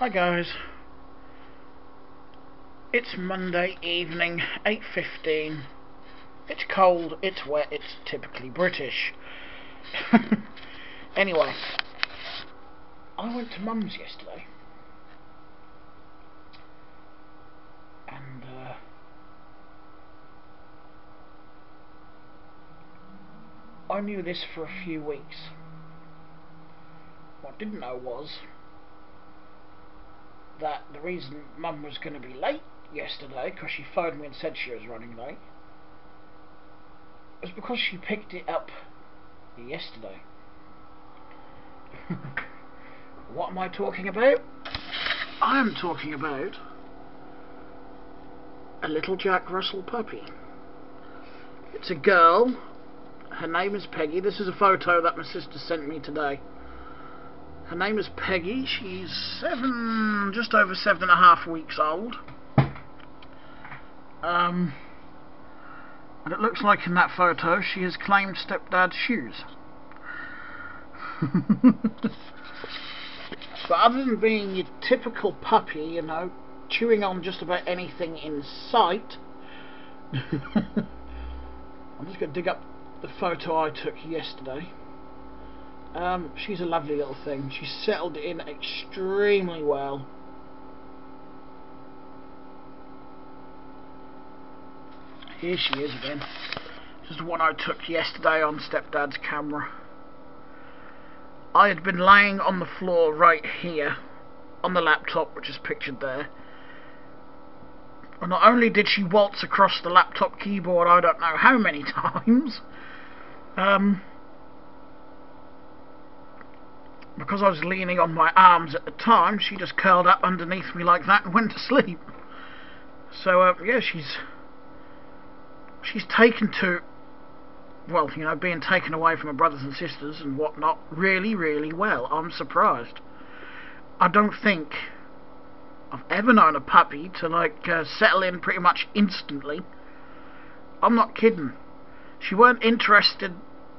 Hi guys. It's Monday evening, 8.15. It's cold, it's wet, it's typically British. anyway, I went to Mum's yesterday. And, uh, I knew this for a few weeks. What I didn't know was that the reason Mum was going to be late yesterday, because she phoned me and said she was running late, was because she picked it up yesterday. what am I talking about? I am talking about a little Jack Russell puppy. It's a girl. Her name is Peggy. This is a photo that my sister sent me today. Her name is Peggy. She's seven, just over seven and a half weeks old. Um, and it looks like in that photo she has claimed stepdad's shoes. but other than being your typical puppy, you know, chewing on just about anything in sight, I'm just going to dig up the photo I took yesterday. Um, she's a lovely little thing. She's settled in extremely well. Here she is again. This is the one I took yesterday on stepdad's camera. I had been laying on the floor right here on the laptop, which is pictured there. And not only did she waltz across the laptop keyboard I don't know how many times, um, because I was leaning on my arms at the time, she just curled up underneath me like that and went to sleep. So, uh, yeah, she's she's taken to, well, you know, being taken away from her brothers and sisters and whatnot really, really well. I'm surprised. I don't think I've ever known a puppy to, like, uh, settle in pretty much instantly. I'm not kidding. She weren't interested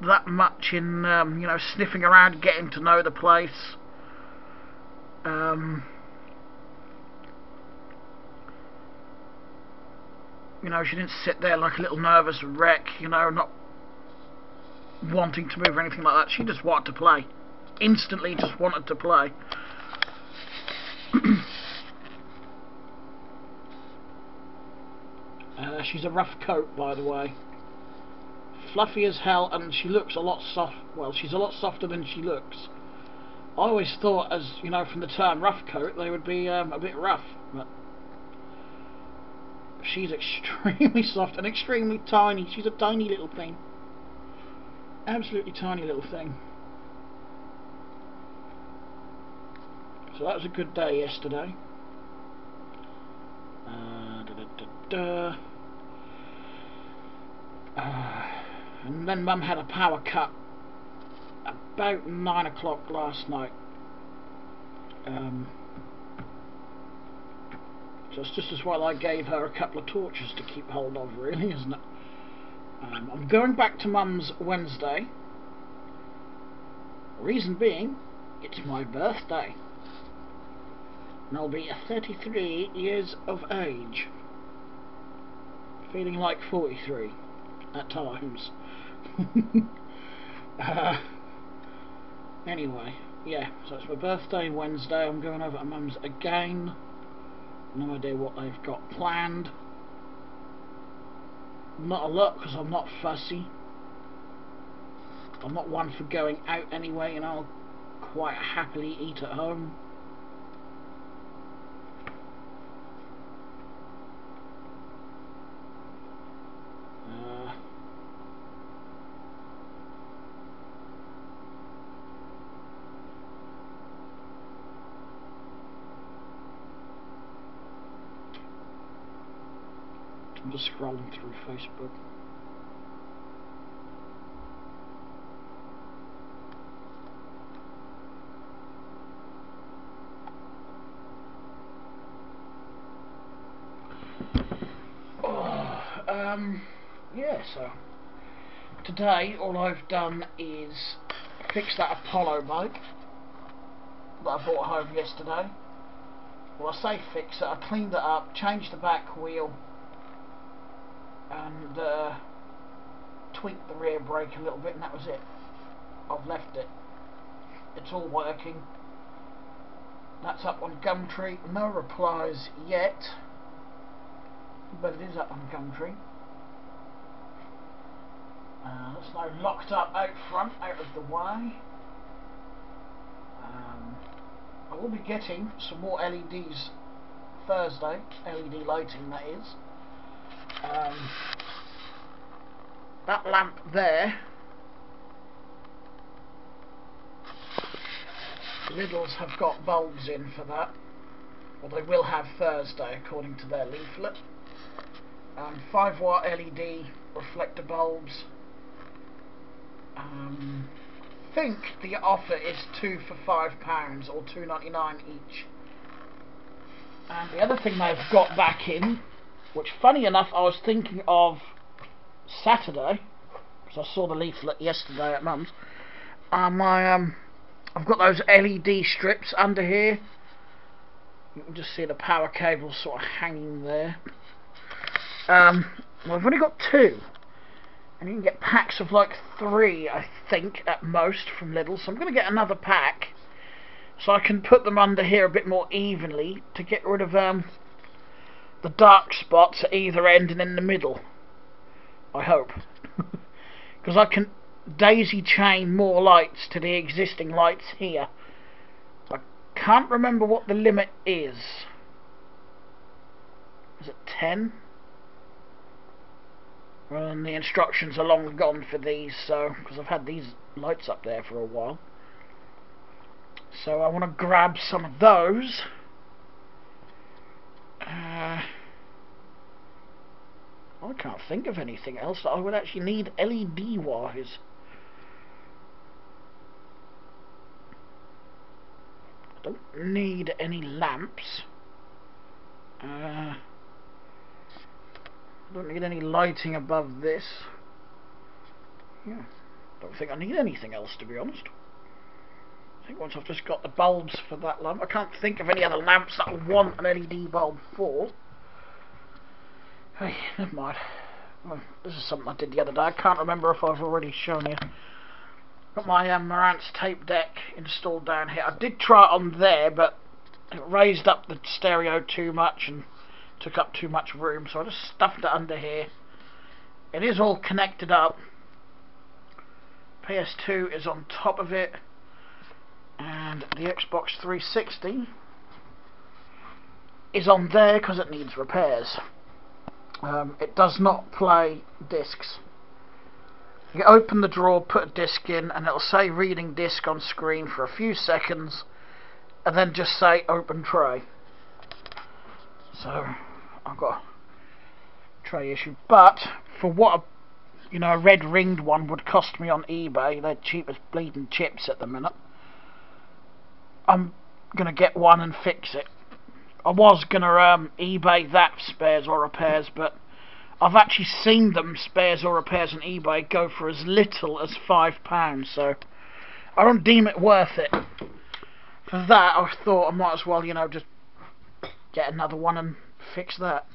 that much in um, you know sniffing around, getting to know the place. Um, you know, she didn't sit there like a little nervous wreck, you know, not wanting to move or anything like that. She just wanted to play. Instantly just wanted to play. uh, she's a rough coat, by the way fluffy as hell, and she looks a lot soft. Well, she's a lot softer than she looks. I always thought, as you know, from the term rough coat, they would be um, a bit rough, but she's extremely soft and extremely tiny. She's a tiny little thing. Absolutely tiny little thing. So that was a good day yesterday. Uh, da, da, da, uh, and then Mum had a power cut about 9 o'clock last night. Um, just as well I gave her a couple of torches to keep hold of, really, isn't it? Um, I'm going back to Mum's Wednesday. Reason being, it's my birthday. And I'll be 33 years of age. Feeling like 43 at times. Uh, anyway, yeah, so it's my birthday Wednesday. I'm going over to Mum's again. No idea what they've got planned. Not a lot because I'm not fussy. I'm not one for going out anyway, and I'll quite happily eat at home. I'm just scrolling through Facebook. Oh, um, yeah, so today all I've done is fix that Apollo bike that I bought home yesterday. well I say fix it, I cleaned it up, changed the back wheel and uh, tweaked the rear brake a little bit and that was it. I've left it. It's all working. That's up on Gumtree. No replies yet. But it is up on Gumtree. Uh, that's now locked up out front, out of the way. Um, I will be getting some more LEDs Thursday, LED lighting that is. Um, that lamp there. Lidl's have got bulbs in for that. Or they will have Thursday according to their leaflet. Um, 5 watt LED reflector bulbs. Um, think the offer is 2 for £5 or 2.99 each. And the other thing they've got back in which funny enough I was thinking of Saturday because I saw the leaflet yesterday at Mum's my um I've got those LED strips under here. You can just see the power cable sort of hanging there. Um, well I've only got two and you can get packs of like three I think at most from Lidl. So I'm going to get another pack so I can put them under here a bit more evenly to get rid of um, the dark spots at either end and in the middle I hope. Because I can daisy chain more lights to the existing lights here. I can't remember what the limit is. Is it 10 and the instructions are long gone for these so because I've had these lights up there for a while. So I want to grab some of those uh, I can't think of anything else that I would actually need LED wise I don't need any lamps uh, I don't need any lighting above this. Yeah, don't think I need anything else to be honest. I think once I've just got the bulbs for that lamp, I can't think of any other lamps that I want an LED bulb for. Hey, never mind. This is something I did the other day. I can't remember if I've already shown you. Got my um, Marantz tape deck installed down here. I did try it on there, but it raised up the stereo too much and took up too much room so I just stuffed it under here it is all connected up PS2 is on top of it and the Xbox 360 is on there because it needs repairs um, it does not play discs you open the drawer put a disc in and it'll say reading disc on screen for a few seconds and then just say open tray so I've got a tray issue. But for what a, you know a red ringed one would cost me on eBay, they're cheap as bleeding chips at the minute. I'm gonna get one and fix it. I was gonna um, eBay that spares or repairs, but I've actually seen them spares or repairs on eBay go for as little as five pounds. So I don't deem it worth it. For that, I thought I might as well, you know, just get another one and fix that.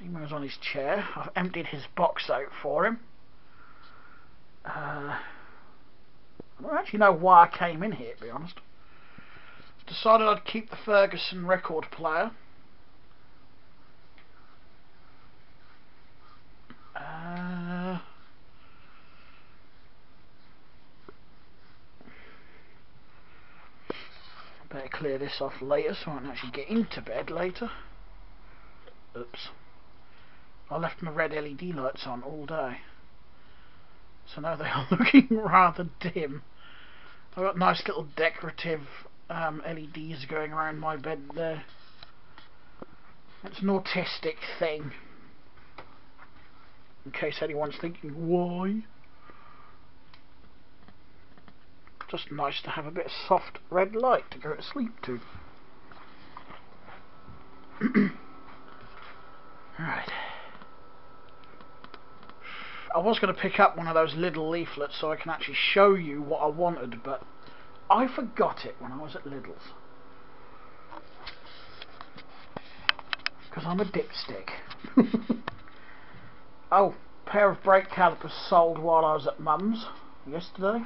Nemo's on his chair. I've emptied his box out for him. Uh, I don't actually know why I came in here, to be honest. Decided I'd keep the Ferguson record player. Uh, better clear this off later so I can actually get into bed later. Oops. I left my red LED lights on all day. So now they are looking rather dim. I've got nice little decorative um, LEDs going around my bed there. It's an autistic thing. In case anyone's thinking, why? Just nice to have a bit of soft red light to go to sleep to. right. I was going to pick up one of those little leaflets so I can actually show you what I wanted, but I forgot it when I was at Lidl's. Because I'm a dipstick. oh, pair of brake calipers sold while I was at Mum's yesterday.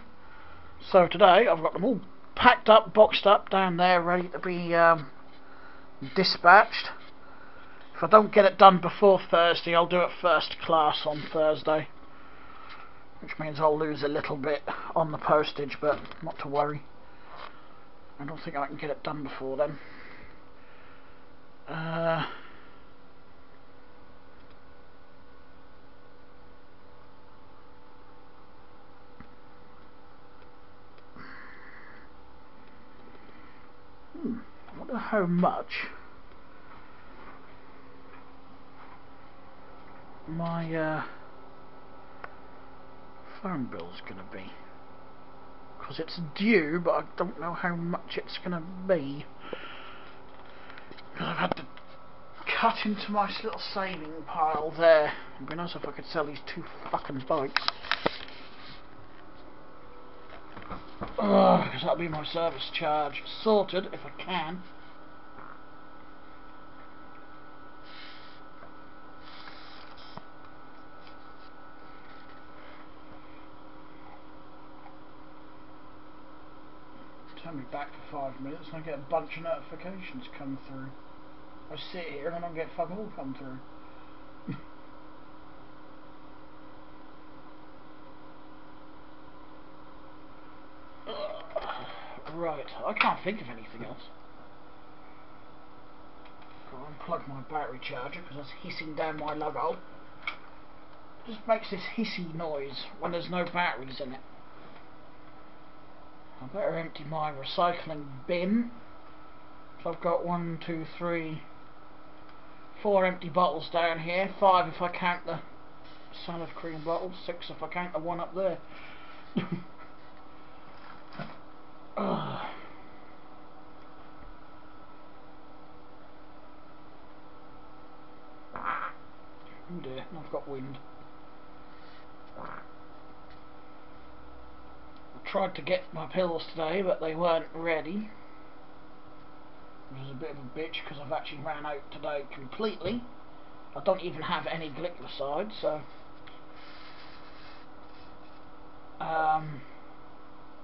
So today I've got them all packed up, boxed up down there, ready to be um, dispatched. If I don't get it done before Thursday, I'll do it first class on Thursday. Which means I'll lose a little bit on the postage, but not to worry. I don't think I can get it done before then. Uh, hmm, I wonder how much my uh, phone bill's going to be. Because it's due, but I don't know how much it's going to be. I've had to cut into my little saving pile there. It'd be nice if I could sell these two fucking bikes. Because that'll be my service charge sorted if I can. Turn me back for five minutes and I get a bunch of notifications come through. I sit here and I don't get fucking all come through. right, I can't think of anything else. Got to unplug my battery charger because that's hissing down my logo. It just makes this hissy noise when there's no batteries in it. I better empty my recycling bin. So I've got one, two, three, four empty bottles down here. Five if I count the salad cream bottle. Six if I count the one up there. oh dear, I've got wind. Tried to get my pills today, but they weren't ready. Which is a bit of a bitch because I've actually ran out today completely. I don't even have any gliclazide, so. Um,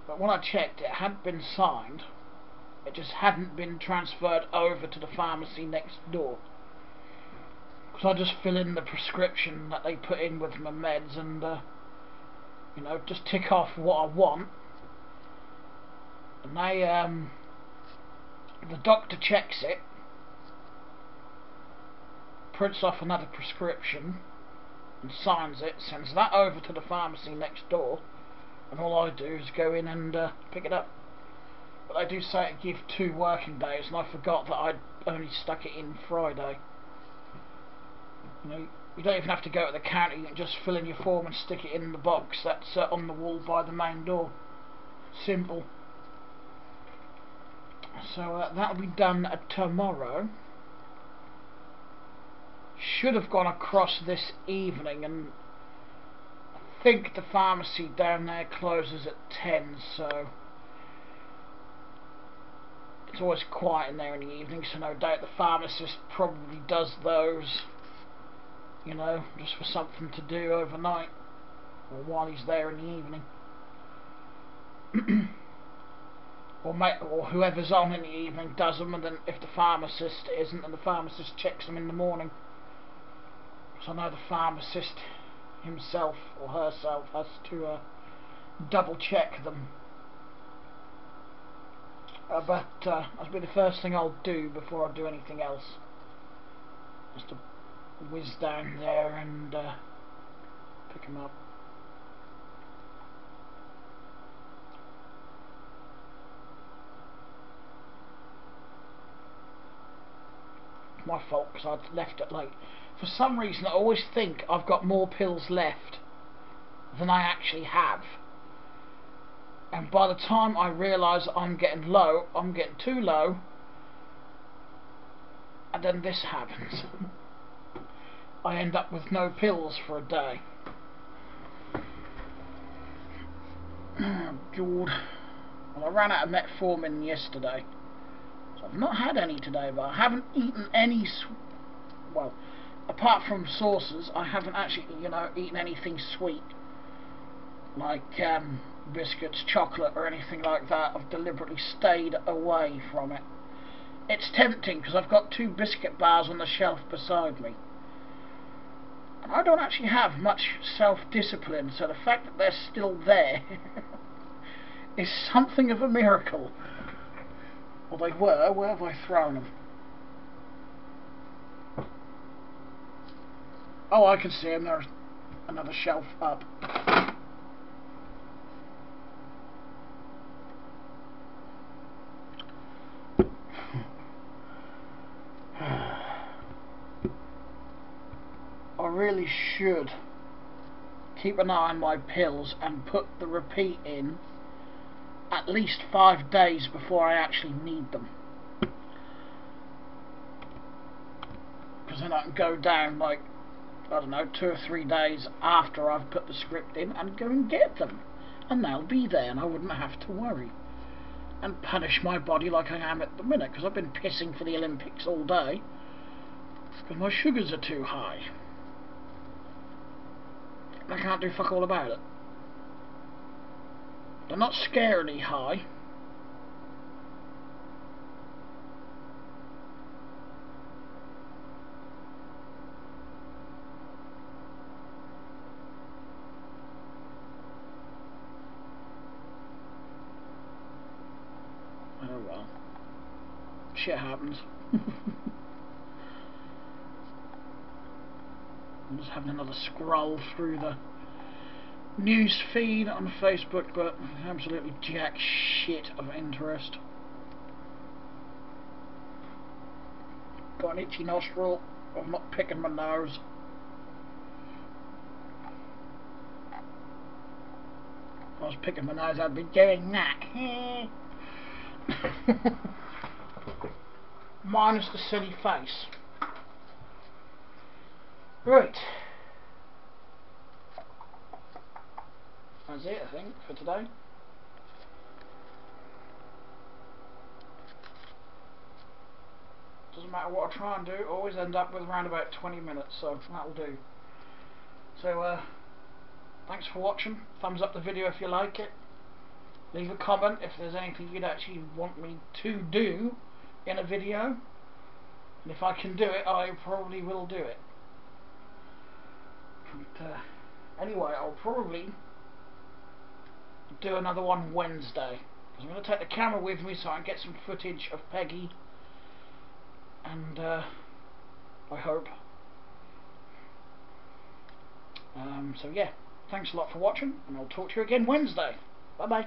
but when I checked, it had been signed. It just hadn't been transferred over to the pharmacy next door. Because I just fill in the prescription that they put in with my meds and. Uh, you know, just tick off what I want. And they, um, the doctor checks it, prints off another prescription, and signs it, sends that over to the pharmacy next door, and all I do is go in and uh, pick it up. But they do say it give two working days, and I forgot that I'd only stuck it in Friday. You know, you don't even have to go to the counter, you can just fill in your form and stick it in the box that's uh, on the wall by the main door. Simple. So uh, that'll be done uh, tomorrow. Should have gone across this evening and I think the pharmacy down there closes at 10 so it's always quiet in there in the evening so no doubt the pharmacist probably does those you know, just for something to do overnight or while he's there in the evening. or, or whoever's on in the evening does them, and then if the pharmacist isn't, then the pharmacist checks them in the morning. So I know the pharmacist himself or herself has to uh, double check them. Uh, but uh, that'll be the first thing I'll do before I do anything else. Just to whiz down there and uh, pick him up. My fault because I'd left it late. For some reason I always think I've got more pills left than I actually have. And by the time I realise I'm getting low, I'm getting too low, and then this happens. I end up with no pills for a day. God. Well, I ran out of metformin yesterday. So I've not had any today, but I haven't eaten any well, apart from sauces, I haven't actually, you know, eaten anything sweet. Like um, biscuits, chocolate or anything like that. I've deliberately stayed away from it. It's tempting because I've got two biscuit bars on the shelf beside me. I don't actually have much self-discipline, so the fact that they're still there is something of a miracle. Well, they were. Where have I thrown them? Oh, I can see them. There's another shelf up. Really should keep an eye on my pills and put the repeat in at least five days before I actually need them. Because then I can go down like, I don't know, two or three days after I've put the script in and go and get them. And they'll be there and I wouldn't have to worry. And punish my body like I am at the minute because I've been pissing for the Olympics all day. Because my sugars are too high. I can't do fuck all about it. They're not scarily high. Oh well. Shit happens. Just having another scroll through the news feed on Facebook, but absolutely jack shit of interest. Got an itchy nostril. I'm not picking my nose. If I was picking my nose, I'd be doing that. Minus the silly face. Right. That's it, I think, for today. Doesn't matter what I try and do, always end up with around about 20 minutes, so that'll do. So, uh, thanks for watching. Thumbs up the video if you like it. Leave a comment if there's anything you'd actually want me to do in a video. And if I can do it, I probably will do it. But, uh, anyway, I'll probably do another one Wednesday. I'm going to take the camera with me so I can get some footage of Peggy. And, uh, I hope. Um, so yeah, thanks a lot for watching, and I'll talk to you again Wednesday. Bye bye.